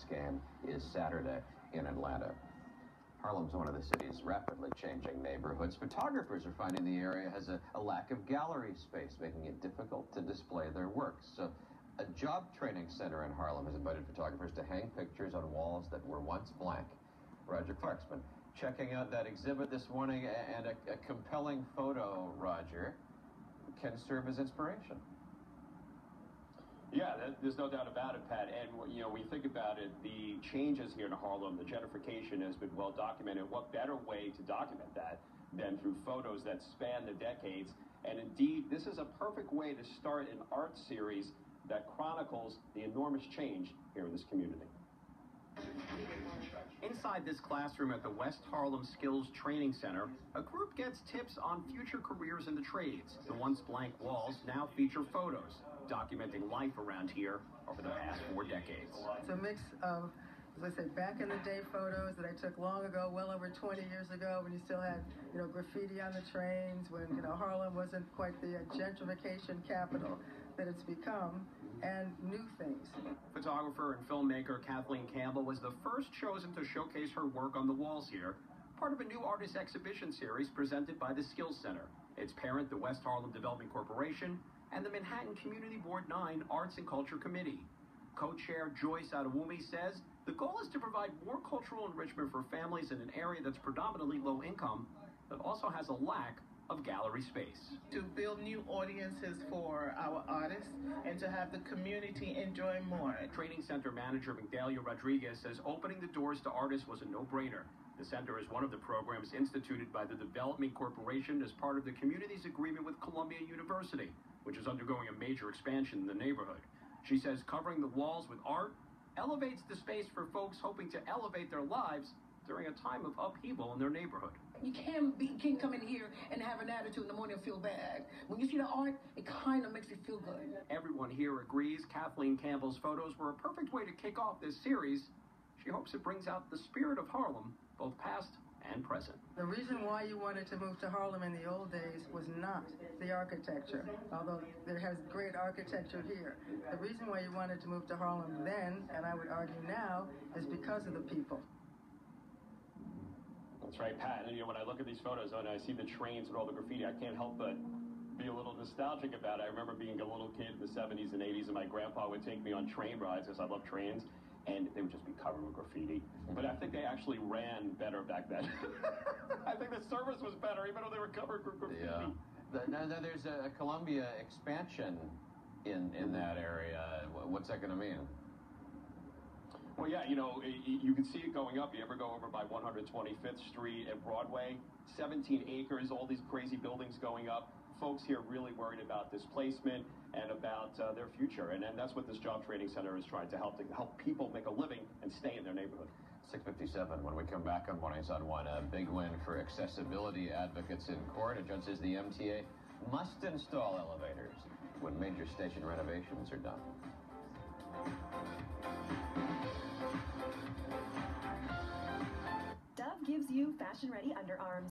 next game is Saturday in Atlanta. Harlem's one of the city's rapidly changing neighborhoods. Photographers are finding the area has a, a, lack of gallery space, making it difficult to display their works. So, a job training center in Harlem has invited photographers to hang pictures on walls that were once blank. Roger Clarksman checking out that exhibit this morning, and a, a compelling photo, Roger, can serve as inspiration. Yeah, that, there's no doubt about it, Pat. And you know, we think about it, the changes here in Harlem, the gentrification has been well documented. What better way to document that than through photos that span the decades? And indeed, this is a perfect way to start an art series that chronicles the enormous change here in this community. Inside this classroom at the West Harlem Skills Training Center, a group gets tips on future careers in the trades. The once blank walls now feature photos documenting life around here over the past four decades. It's a mix of, as I said, back in the day photos that I took long ago, well over 20 years ago, when you still had, you know, graffiti on the trains, when, you know, Harlem wasn't quite the uh, gentrification capital that it's become, and new things. Photographer and filmmaker Kathleen Campbell was the first chosen to showcase her work on the walls here, part of a new artist exhibition series presented by the Skills Center. Its parent, the West Harlem Development Corporation, and the Manhattan Community Board 9 Arts and Culture Committee. Co-chair Joyce Adewumi says the goal is to provide more cultural enrichment for families in an area that's predominantly low income, but also has a lack of gallery space. To build new audiences for our artists and to have the community enjoy more. Training Center Manager Migdalia Rodriguez says opening the doors to artists was a no-brainer. The center is one of the programs instituted by the Development Corporation as part of the community's agreement with Columbia University which is undergoing a major expansion in the neighborhood. She says covering the walls with art elevates the space for folks hoping to elevate their lives during a time of upheaval in their neighborhood. You can't be can come in here and have an attitude in the morning and feel bad. When you see the art, it kind of makes you feel good. Everyone here agrees Kathleen Campbell's photos were a perfect way to kick off this series. She hopes it brings out the spirit of Harlem, both past and present. The reason why you wanted to move to Harlem in the old days was not the architecture, although there has great architecture here. The reason why you wanted to move to Harlem then, and I would argue now, is because of the people. That's right, Pat. And you know, when I look at these photos and I see the trains and all the graffiti, I can't help but be a little nostalgic about it. I remember being a little kid in the 70s and 80s, and my grandpa would take me on train rides because I love trains and they would just be covered with graffiti. But I think they actually ran better back then. I think the service was better, even though they were covered with graffiti. Yeah. The, now, now, there's a Columbia expansion in in that area. What's that going to mean? Well, yeah, you know, you can see it going up. You ever go over by 125th Street and Broadway? 17 acres, all these crazy buildings going up folks here really worried about displacement and about uh, their future. And, and that's what this job training center is trying to help to help people make a living and stay in their neighborhood. 657 when we come back on Mornings on One. A big win for accessibility advocates in court. A judge says the MTA must install elevators when major station renovations are done. Dove gives you fashion ready underarms.